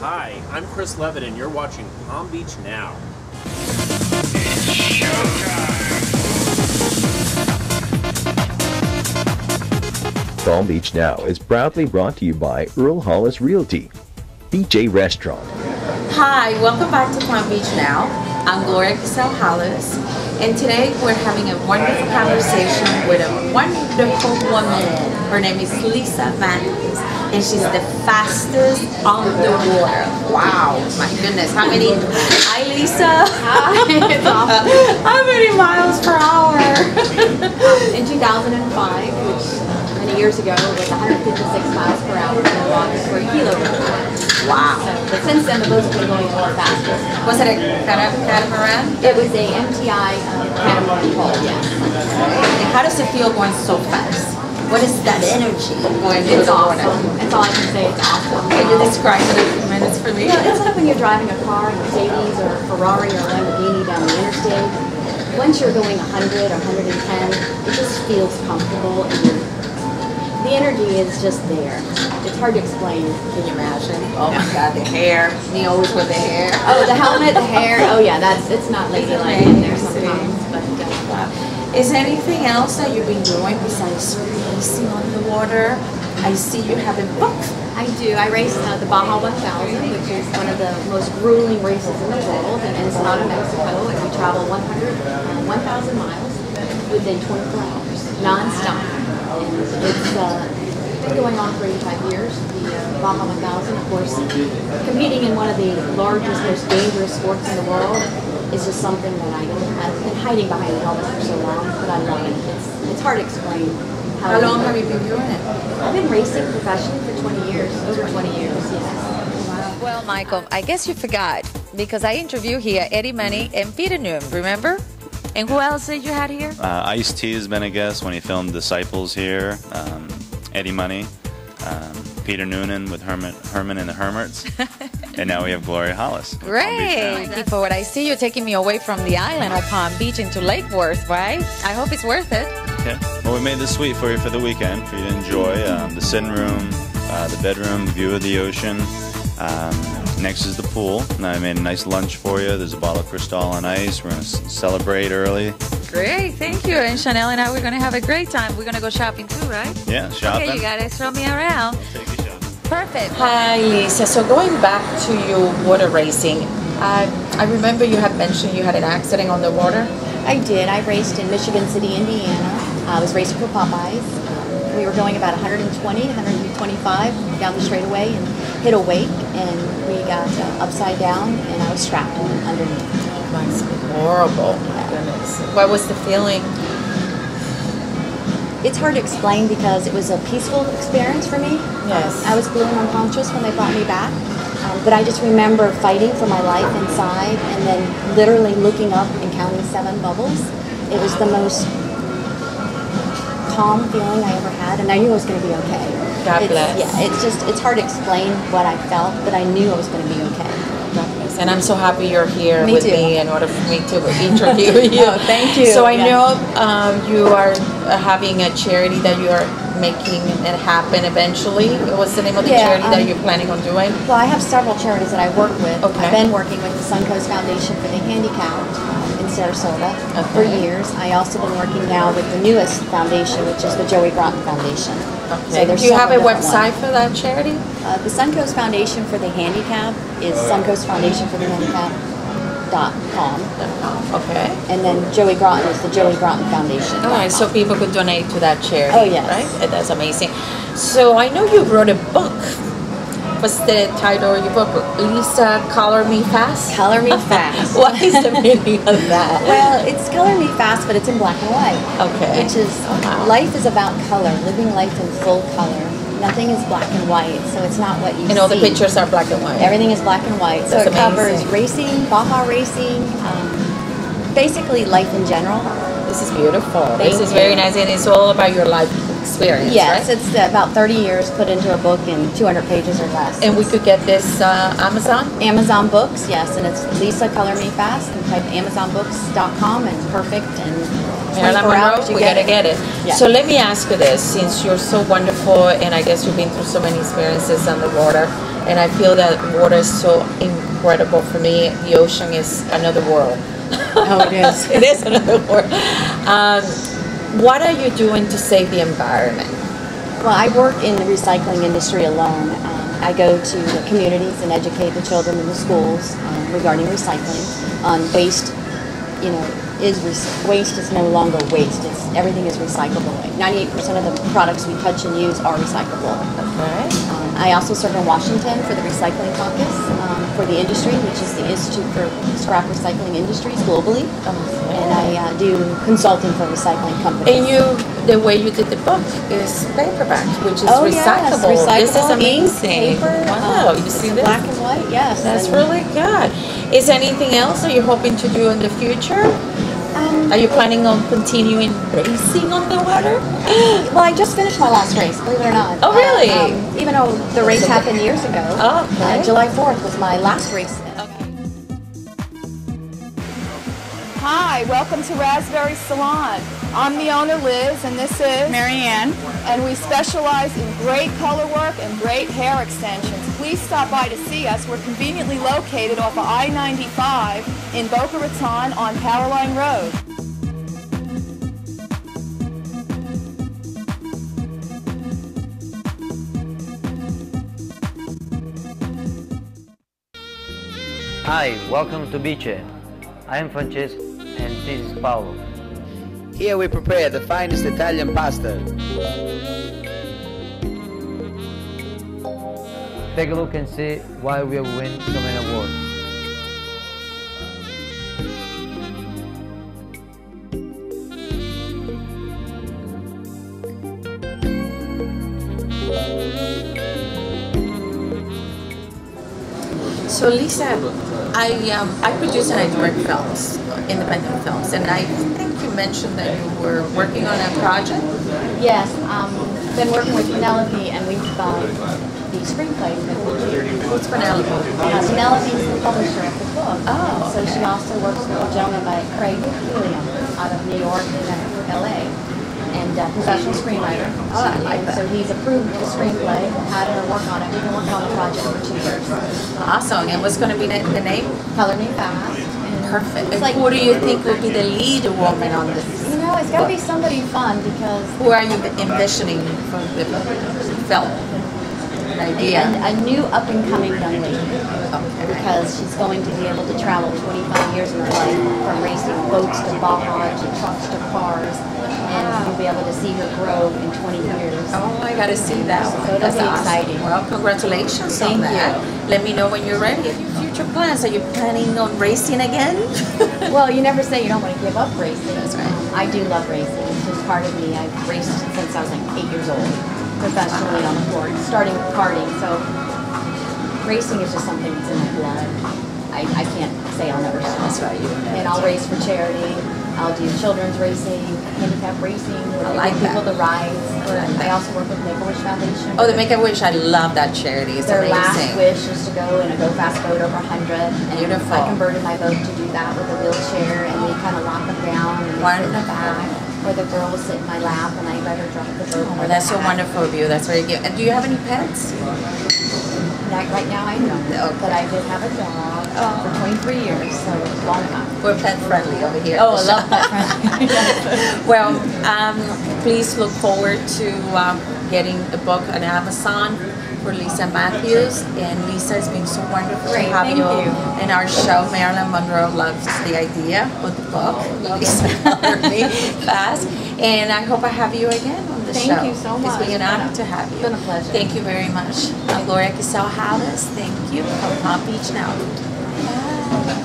Hi, I'm Chris Levitt, and you're watching Palm Beach Now. Showtime. Palm Beach Now is proudly brought to you by Earl Hollis Realty, BJ Restaurant, Hi, welcome back to Palm Beach Now. I'm Gloria Kisel-Hollis, and today we're having a wonderful conversation with a wonderful woman. Her name is Lisa Matthews, and she's the fastest on the water. Wow, my goodness, how many? Hi, Lisa. Hi, how many miles per hour? In 2005, which many years ago was 156 miles per hour in the water for a kilo per hour. Wow. So, but since then, the boats have been going a lot faster. Was it a cata- catamaran? It was a MTI um, catamaran pole, yes. And how does it feel going so fast? What is that energy going It's the water? awesome. That's all I can say. It's awesome. Can you describe it in a few minutes for me? You know, it's like when you're driving a car, a Mercedes or a Ferrari or a Lamborghini down the interstate. Once you're going 100 or 110, it just feels comfortable and you're, the energy is just there. It's hard to explain. Can you imagine? Oh my God, the hair. Me always with the hair. Oh, the helmet, the hair. Oh yeah, that's it's not ladylike in there sometimes, but uh, Is there anything else that you've been doing besides racing on the water? I see you have a book. I do. I race uh, the Baja 1000, which is one of the most grueling races in the world, and it's not in Mexico. And we travel 100, uh, 1,000 miles within 24 hours, non-stop. And it's uh, been going on for 85 years. The uh, Baja 1000, of course, competing in one of the largest, most dangerous sports in the world is just something that I, I've been hiding behind the helmet for so long, but I love it. It's, it's hard to explain. How long have you been doing it? I've been racing professionally for 20 years, over 20 years, yes. Well, Michael, I guess you forgot because I interviewed here Eddie Money and Peter Noone, remember? And who else did you had here? Uh, Ice T has been a guest when he filmed Disciples here. Um, Eddie Money, um, Peter Noonan with Herman, Herman and the Hermits, and now we have Gloria Hollis. with Great. Now. Before what I see you taking me away from the island of Palm Beach into Lake Worth, right? I hope it's worth it. Okay. Well, we made this suite for you for the weekend for you to enjoy. Um, the sitting room, uh, the bedroom, the view of the ocean. Um, next is the pool. And I made a nice lunch for you. There's a bottle of Cristal on ice. We're going to celebrate early. Great, thank you. And Chanel and I, we're going to have a great time. We're going to go shopping too, right? Yeah, shopping. Okay, you guys show me around. Take you shopping. Perfect. Hi, Lisa. So going back to your water racing, uh, I remember you had mentioned you had an accident on the water. I did. I raced in Michigan City, Indiana. I was racing for Popeyes. Um, We were going about 120, 125 down the straightaway and hit a wake, and we got uh, upside down, and I was strapped underneath. That's horrible. My goodness. What was the feeling? It's hard to explain because it was a peaceful experience for me. Yes. I was feeling unconscious when they brought me back. Um, but I just remember fighting for my life inside and then literally looking up and counting seven bubbles. It was the most calm feeling I ever had, and I knew I was going to be okay. God It's- bless. Yeah, it's just, it's hard to explain what I felt, but I knew I was going to be okay. And I'm so happy you're here Me with too. me in order for me to interview you. Oh, thank you. So I Yeah. know um, you are uh, having a charity that you are making it happen eventually. What's the name of the Yeah, charity that um, you're planning on doing? Well, I have several charities that I work with. Okay. I've been working with the Suncoast Foundation for the Handicapped Sarasota for years. I also been working now with the newest foundation, which is the Joey Gratton Foundation. Okay. there's Do you have a website for that charity? Uh, the Suncoast Foundation for the Handicap is Suncoast Foundation for the Handicap.com. Okay. And then Joey Gratton is the Joey Gratton Foundation. All right, so people could donate to that charity. Oh, yes. Right? That's amazing. So I know you wrote a book. What's the title of your book? Lisa, Color Me Fast? Color Me Fast. what is the meaning of that? Well, it's color me fast, but it's in black and white. Okay. Which is Oh, wow. life is about color, living life in full color. Nothing is black and white, so it's not what you And all the pictures are black and white. Everything is black and white. So That's it covers racing, Baja racing, um, basically life in general. This is beautiful. Thank this is you. very nice, and it's all about your life experience, Yes, right? it's about 30 years put into a book in 200 pages or less. And we could get this uh, Amazon. Amazon Books, yes, and it's Lisa Color Me Fast. And type AmazonBooks.com and perfect and 24 Marilyn hours Monroe, we get gotta get it. Yeah. So let me ask you this: since you're so wonderful, and I guess you've been through so many experiences on the water, and I feel that water is so incredible for me. The ocean is another world. Oh, it is. it is another world. Um, what are you doing to save the environment? Well, I work in the recycling industry alone. Um, I go to the communities and educate the children in the schools um, regarding recycling on waste. You know, is waste is no longer waste. It's everything is recyclable. 98% of the products we touch and use are recyclable. Okay. I also serve in Washington for the Recycling Caucus um, for the industry, which is the Institute for Scrap Recycling Industries globally. And I uh, do consulting for recycling companies. And you, the way you did the book is paperback, which is Oh, yes, recyclable. This is recyclable ink, amazing. paper, wow, um, you see this? Black and white, yes. That's and, really good. Is anything else that you're hoping to do in the future? Um, Are you planning on continuing racing on the water? well, I just finished my last race, believe it or not. Oh, really? Uh, um, even though the race happened years ago. Oh, okay. uh, July 4th was my last race. Hi, welcome to Raspberry Salon. I'm the owner, Liz, and this is Marianne. And we specialize in great color work and great hair extensions. Please stop by to see us. We're conveniently located off of I-95 in Boca Raton on Powerline Road. Hi, welcome to Biche. I am Francesco and this is Paolo. Here we prepare the finest Italian pasta. Take a look and see why we have won so many awards. So Lisa, I um, I produce and I direct films, independent films, and I think you mentioned that you were working on a project. Yes, um, been working with Penelope and we've uh, the screenplay. What's Penelope? Uh, Penelope is the publisher of the book. Oh, So she also works with a gentleman by Craig William out of New York and LA. And uh, professional screenwriter. Oh, I like that. So he's approved the screenplay, had her work on it. We've been working on the project for two years. Awesome. And what's going to be the, the name? Color Me Fast. Perfect. It's like, who do you think will be the lead woman on this? you know, it's got to be somebody fun because Who are you envisioning for the film? Idea. a, a new up and coming young lady. Because she's going to be able to travel 25 years of her life from racing boats to Baja to trucks to cars. And ah. you'll be able to see her grow in 20 years. Oh, I gotta see that one. So That's awesome. exciting. Well, congratulations Thank on that. You. Let me know when you're ready. Your future plans. Are you planning on racing again? Well, you never say you don't want to give up racing. That's right. I do love racing. It's just part of me. I've raced since I was like eight years old, professionally on the board, starting with karting. So racing is just something that's in my blood. I, I can't say I'll never stop. That's right. You And I'll race for charity. I'll do children's racing, handicap racing, I like people that. to rides. I like I also work with Make-A-Wish Foundation. Oh, the Make a Wish. I love that charity. It's Their last wish is to go in a go fast boat over 100. And Beautiful. I converted my boat to do that with a wheelchair, and we kind of lock them down and they sit in the Wonderful. back. Or the girl will sit in my lap, and I let her drive the boat. Oh, that's so wonderful of you. That's very cute. And do you have any pets? Not right now, I don't. Okay. But I did have a dog for 23 years, so long time. We're pet friendly over here. Oh, I love that. Well, um, please look forward to um, getting a book on Amazon for Lisa Matthews. And Lisa, it's been so wonderful Great, to have you, you. in our show. Marilyn Monroe loves the idea of the book. Lisa Me Fast. And I hope I have you again on the Thank show. Thank you so much. It's been an honor to have you. it's been a pleasure. Thank you very much. I'm Gloria Kisel-Hollis. Thank you from Palm Beach now. Bye.